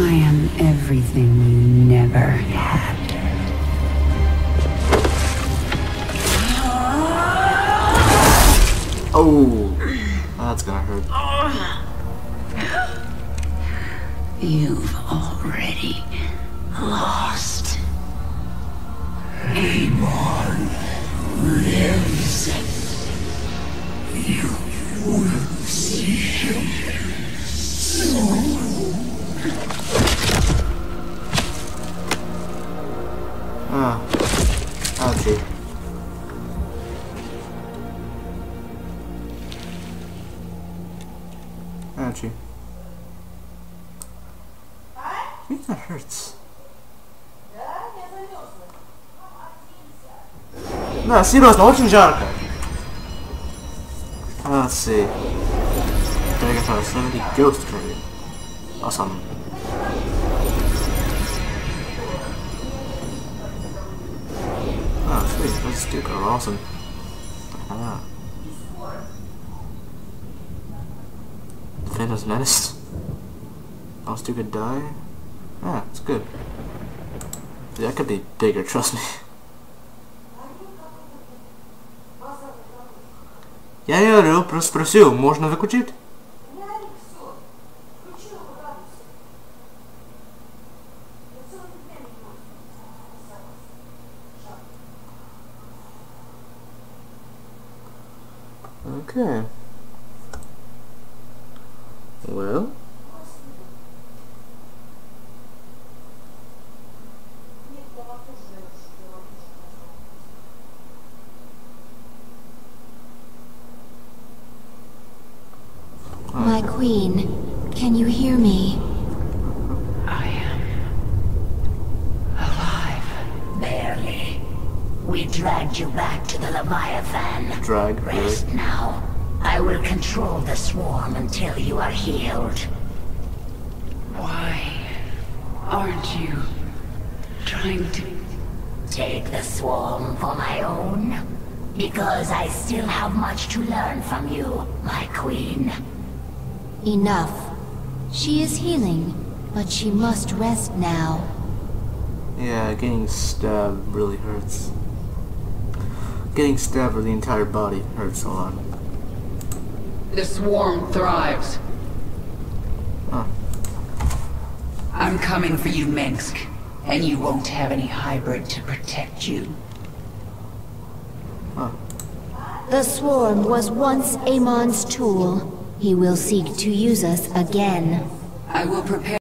I am everything you never had. Oh, that's gonna hurt. You've already lost. Ah, ouchie. Ouchie. I think that hurts. Да, серьезно, очень жарко. Uh, Let's see. Dragon Fire 70 Ghost Trade. Awesome. Oh, sweet. Let's do go awesome. Ah. Defend as menaced. Most two could die. Ah, it's good. That could be bigger, trust me. Я не говорю, просто спросил, можно выключить? Okay. Well. My queen, can you hear me? We dragged you back to the Leviathan. Drag, really? Rest now. I will control the swarm until you are healed. Why aren't you trying to... Take the swarm for my own. Because I still have much to learn from you, my queen. Enough. She is healing, but she must rest now. Yeah, getting stabbed really hurts. Getting stabbed with the entire body hurts a lot. The swarm thrives. Huh. I'm coming for you, Mengsk. And you won't have any hybrid to protect you. The swarm was once Amon's tool. He will seek to use us again. I will prepare